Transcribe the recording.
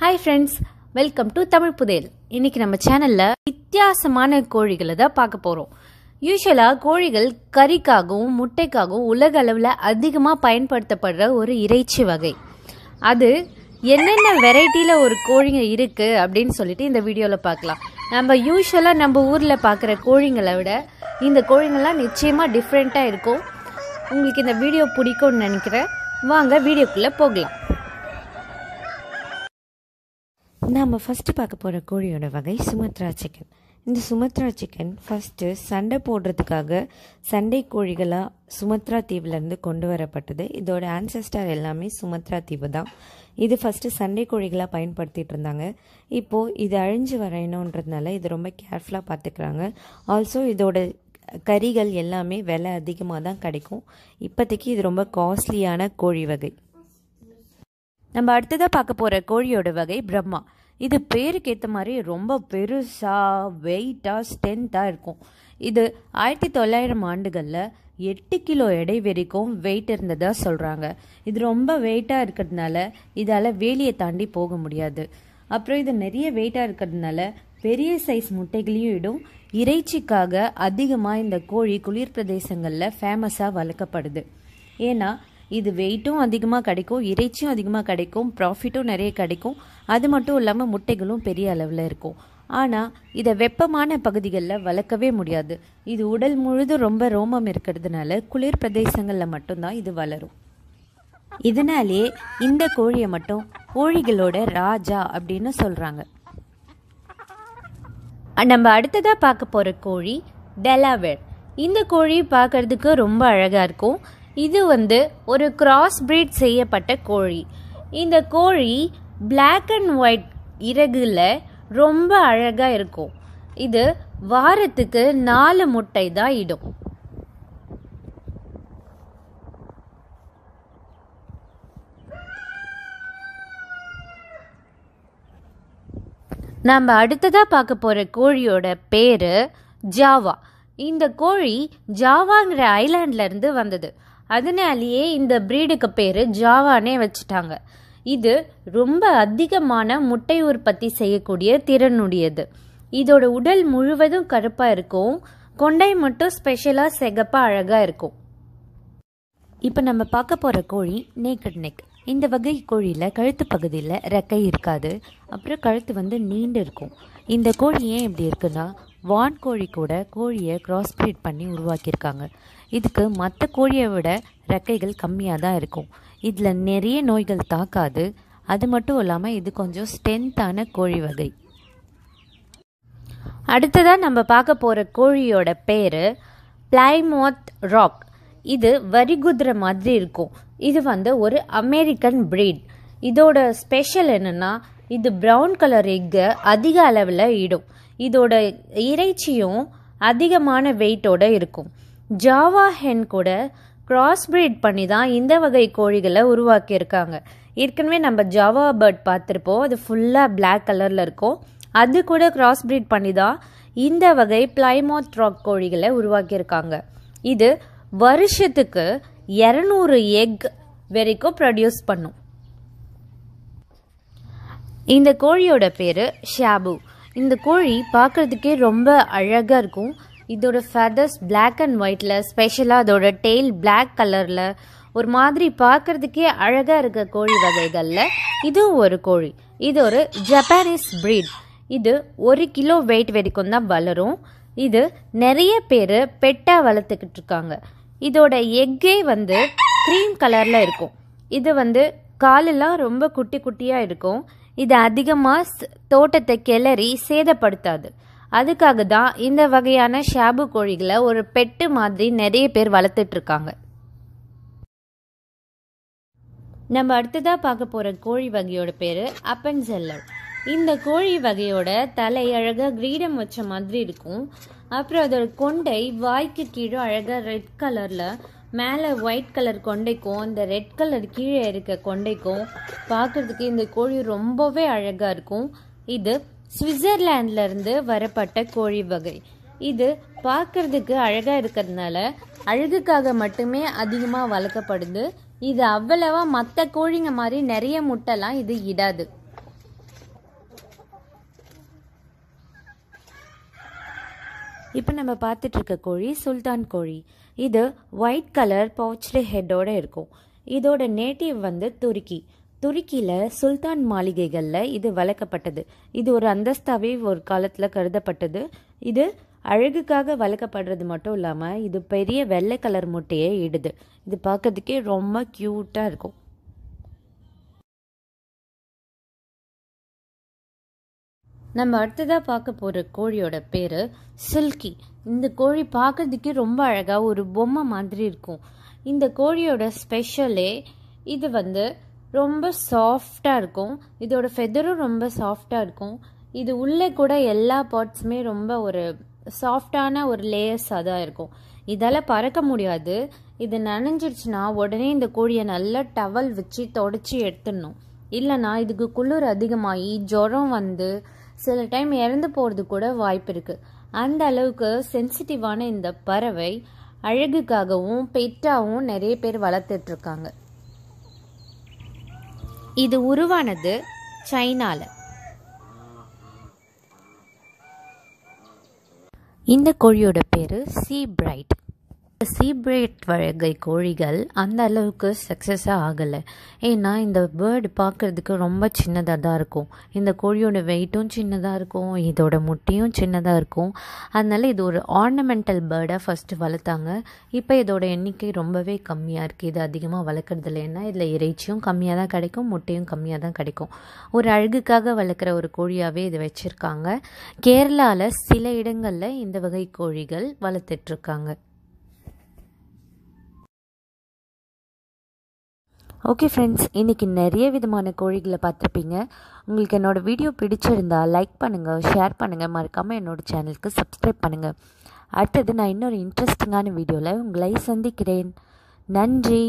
Hi friends welcome to Tamil Pudhaiyal இன்னைக்கு நம்ம சேனல்ல வித்தியாசமான கோழிகளை தான் பார்க்க போறோம். யூஸ்வலா கோழிகள் கறிக்காகவும் முட்டைக்காகவும் உலக அளவில் அதிகமாக பயன்படுத்தப்படுற ஒரு இறைச்சி வகை. அது என்னென்ன வெரைட்டியில் ஒரு கோழிங்க இருக்கு அப்படின்னு சொல்லிட்டு இந்த வீடியோவில் பார்க்கலாம். நம்ம யூஸ்வலாக நம்ம ஊரில் பார்க்குற கோழிங்களை விட இந்த கோழிங்கள்லாம் நிச்சயமாக டிஃப்ரெண்ட்டாக இருக்கும். உங்களுக்கு இந்த வீடியோ பிடிக்கும்னு நினைக்கிறேன். வாங்க வீடியோக்குள்ளே போகலாம். நாம் ஃபஸ்ட்டு பார்க்க போகிற கோழியோட வகை சுமத்ரா சிக்கன் இந்த சுமத்ரா சிக்கன் ஃபஸ்ட்டு சண்டை போடுறதுக்காக சண்டை கோழிகளாக சுமத்ரா தீவுலேருந்து கொண்டு வரப்பட்டது. இதோட ஆன்செஸ்டர் எல்லாமே சுமத்ரா தீவு தான். இது ஃபஸ்ட்டு சண்டை கோழிகளாக பயன்படுத்திகிட்டு இருந்தாங்க. இப்போது இது அழிஞ்சு வரையணுன்றதுனால இது ரொம்ப கேர்ஃபுல்லாக பார்த்துக்கிறாங்க. ஆல்சோ இதோட கறிகள் எல்லாமே விலை அதிகமாக தான் கிடைக்கும். இப்போதைக்கு இது ரொம்ப காஸ்ட்லியான கோழி வகை. நம்ம அடுத்ததாக பார்க்க போகிற கோழியோட வகை பிரம்மா. இது பேருக்கு ஏற்ற மாதிரி ரொம்ப பெருசாக வெயிட்டாக ஸ்ட்ரென்த்தாக இருக்கும். இது ஆயிரத்தி தொள்ளாயிரம் ஆண்டுகளில் எட்டு கிலோ எடை வரைக்கும் வெயிட் இருந்ததாக சொல்கிறாங்க இது ரொம்ப வெயிட்டாக இருக்கிறதுனால இதால் வேலியை தாண்டி போக முடியாது. அப்புறம் இது நிறைய வெயிட்டாக இருக்கிறதுனால பெரிய சைஸ் முட்டைகளையும் இடும். இறைச்சிக்காக அதிகமாக இந்த கோழி குளிர் பிரதேசங்களில் ஃபேமஸாக வளர்க்கப்படுது. ஏன்னா இது வெயிட்டும் அதிகமாக கிடைக்கும் இறைச்சியும் அதிகமாக கிடைக்கும் ப்ராஃபிட்டும் நிறைய கிடைக்கும். அது மட்டும் இல்லாமல் முட்டைகளும் பெரிய அளவில் இருக்கும். ஆனால் இதை வெப்பமான பகுதிகளில் வளர்க்கவே முடியாது. இது உடல் முழுதும் ரொம்ப ரோமம் இருக்கிறதுனால குளிர் பிரதேசங்களில் மட்டும்தான் இது வளரும். இதனாலே இந்த கோழியை மட்டும் கோழிகளோட ராஜா அப்படின்னு சொல்கிறாங்க நம்ம அடுத்ததாக பார்க்க போகிற கோழி டெலாவேர். இந்த கோழி பார்க்கறதுக்கு ரொம்ப அழகாக இருக்கும். இது வந்து ஒரு கிராஸ் பிரீட் செய்யப்பட்ட கோழி. இந்த கோழி பிளாக் அண்ட் ஒயிட் இறகுல ரொம்ப அழகாக இருக்கும். இது வாரத்துக்கு நாலு முட்டை தான் இடும். நம்ம அடுத்ததாக பார்க்க போகிற கோழியோட பேர் ஜாவா. இந்த கோழி ஜாவாங்கிற ஐலாண்ட்லேருந்து வந்தது. அதனாலேயே இந்த ப்ரீடுக்கு பேர் ஜாவானே வச்சுட்டாங்க. இது ரொம்ப அதிகமான முட்டை உற்பத்தி செய்யக்கூடிய திறனுடையது. இதோட உடல் முழுவதும் கருப்பாக இருக்கும். கொண்டை மட்டும் ஸ்பெஷலாக செகப்பாக அழகாக இருக்கும். இப்போ நம்ம பார்க்க போகிற கோழி நேக்கட் நெக் இந்த வகை கோழியில் கழுத்து பகுதியில் ரெக்கை இருக்காது. அப்புறம் கழுத்து வந்து நீண்டு இருக்கும். இந்த கோழி ஏன் இப்படி இருக்குன்னா வான் கோழி கூட கோழியை கிராஸ் பிரீட் பண்ணி உருவாக்கியிருக்காங்க. இதுக்கு மற்ற கோழியை விட ரெக்கைகள் கம்மியாக தான் இருக்கும். இதில் நிறைய நோய்கள் தாக்காது. அது மட்டும் இல்லாமல் இது கொஞ்சம் ஸ்ட்ரென்த்தான கோழி வகை. அடுத்ததாக நம்ம பார்க்க போகிற கோழியோட பேர் பிளைமோத் ராக். இது வரிகுதிரை மாதிரி இருக்கும். இது வந்து ஒரு அமெரிக்கன் பிரீட் இதோட ஸ்பெஷல் என்னென்னா இது ப்ரௌன் கலர் எக்கை அதிக அளவில் இடும். இதோட இறைச்சியும் அதிகமான வெயிட்டோட இருக்கும். ஜாவா ஹென் கூட கிராஸ் பிரீட் பண்ணி தான் இந்த வகை கோழிகளை உருவாக்கியிருக்காங்க. ஏற்கனவே நம்ம ஜாவா பேர்ட் பார்த்துருப்போம். அது ஃபுல்லாக பிளாக் கலரில் இருக்கும். அது கூட கிராஸ் பிரீட் பண்ணி தான் இந்த வகை பிளைமோத் ராக் கோழிகளை உருவாக்கியிருக்காங்க. இது வருஷத்துக்கு இரநூறு எக் வரைக்கும் ப்ரொடியூஸ் பண்ணும். இந்த கோழியோட பேர் ஷாபு இந்த கோழி பார்க்குறதுக்கே ரொம்ப அழகாக இருக்கும். இதோட ஃபெதர்ஸ் பிளாக் அண்ட் ஒயிட்டில் ஸ்பெஷலாக அதோட டெய்ல் பிளாக் கலரில் ஒரு மாதிரி பார்க்குறதுக்கே அழகாக இருக்க கோழி வகைகளில் இதுவும் ஒரு கோழி. இது ஒரு ஜப்பானீஸ் ப்ரீட் இது ஒரு கிலோ வெயிட் வரைக்கும் தான் வளரும். இது நிறைய பேர் பெட்டாக வளர்த்துக்கிட்டு இருக்காங்க. இதோட எக்கே வந்து க்ரீம் கலரில் இருக்கும். இது வந்து காலெல்லாம் ரொம்ப குட்டி குட்டியாக இருக்கும். இது அதிகமாக தோட்டத்தை கிளறி சேதப்படுத்தாது. அதுக்காக தான் இந்த வகையான ஷாபு கோழிகளை ஒரு பெட்டு மாதிரி நிறைய பேர் வளர்த்துட்டு இருக்காங்க நம்ம அடுத்ததாக பார்க்க போகிற கோழி வகையோட பேர் அப்பன்செல்லர். இந்த கோழி வகையோட தலை அழகாக கிரீடம் வச்ச மாதிரி இருக்கும். அப்புறம் அதோட கொண்டை வாய்க்கு கீழே அழகாக ரெட் கலரில் மேலே ஒயிட் கலர் கொண்டைக்கும் இந்த ரெட் கலர் கீழே இருக்க கொண்டைக்கும் பார்க்குறதுக்கு இந்த கோழி ரொம்பவே அழகாக இருக்கும். இது சுவிட்சர்லாண்ட்லேருந்து வரப்பட்ட கோழி வகை. இது பார்க்கறதுக்கு அழகாக இருக்கிறதுனால அழகுக்காக மட்டுமே அதிகமாக வளர்க்கப்படுது. இது அவ்வளவா மற்ற கோழிங்க மாதிரி நிறைய முட்டைலாம் இது இடாது. இப்போ நம்ம பார்த்துட்டு இருக்க கோழி சுல்தான் கோழி. இது ஒயிட் கலர் பவுச்டு ஹெட்டோட இருக்கும். இதோட நேட்டிவ் வந்து துருக்கி. துருக்கியில் சுல்தான் மாளிகைகளில் இது வளர்க்கப்பட்டது. இது ஒரு அந்தஸ்தாவே ஒரு காலத்தில் கருதப்பட்டது. இது அழகுக்காக வளர்க்கப்படுறது மட்டும் இல்லாமல் இது பெரிய வெள்ளை கலர் முட்டையை இடுது. இது பார்க்கறதுக்கே ரொம்ப க்யூட்டாக இருக்கும். நம்ம அடுத்ததாக பார்க்க போகிற கோழியோட பேர் சில்கி. இந்த கோழி பார்க்கறதுக்கே ரொம்ப அழகாக ஒரு பொம்மை மாதிரி இருக்கும். இந்த கோழியோட ஸ்பெஷலே இது வந்து ரொம்ப சாஃப்டாக இருக்கும். இதோட ஃபெதரும் ரொம்ப சாஃப்டாக இருக்கும். இது உள்ளே கூட எல்லா பார்ட்ஸுமே ரொம்ப ஒரு சாஃப்டான ஒரு லேயர்ஸாக தான் இருக்கும். இதால் பறக்க முடியாது. இது நனைஞ்சிருச்சுன்னா உடனே இந்த கோழியை நல்லா டவல் வச்சு தொடச்சி எடுத்துடணும். இல்லைனா இதுக்கு குளிர் அதிகமாகி ஜுரம் வந்து சில டைம் இறந்து போகிறது கூட வாய்ப்பு இருக்குது அந்த அளவுக்கு சென்சிட்டிவான இந்த பறவை அழகுக்காகவும் பெட்டாகவும் நிறைய பேர் வளர்த்துட்ருக்காங்க இது உருவானது சைனாவில் இந்த கோழியோட பேர் சீ பிரைட் சீப்ரேட் பிரைட் வகை கோழிகள் அந்த அளவுக்கு சக்ஸஸாக ஆகலை. ஏன்னா இந்த பேர்டு பார்க்குறதுக்கு ரொம்ப சின்னதாக தான் இருக்கும். இந்த கோழியோட வெயிட்டும் சின்னதாக இருக்கும். இதோட முட்டையும் சின்னதாக இருக்கும். அதனால் இது ஒரு ஆர்னமெண்டல் பேர்டாக ஃபஸ்ட்டு வளர்த்தாங்க. இப்போ இதோட எண்ணிக்கை ரொம்பவே கம்மியாக இருக்குது இது அதிகமாக வளர்க்குறதில்ல. ஏன்னா இதில் இறைச்சியும் கம்மியாக தான் கிடைக்கும் முட்டையும் கம்மியாக தான் கிடைக்கும். ஒரு அழகுக்காக வளர்க்குற ஒரு கோழியாகவே இது வச்சுருக்காங்க. கேரளாவில் சில இடங்களில் இந்த வகை கோழிகள் வளர்த்துட்ருக்காங்க ஓகே ஃப்ரெண்ட்ஸ் இன்றைக்கி நிறைய விதமான கோழிகளை பார்த்துருப்பீங்க. உங்களுக்கு என்னோடய வீடியோ பிடிச்சிருந்தா லைக் பண்ணுங்கள் ஷேர் பண்ணுங்கள் மறக்காமல் என்னோடய சேனலுக்கு சப்ஸ்கிரைப் பண்ணுங்கள் அடுத்தது நான் இன்னொரு இன்ட்ரெஸ்டிங்கான வீடியோவில் உங்களை சந்திக்கிறேன். நன்றி.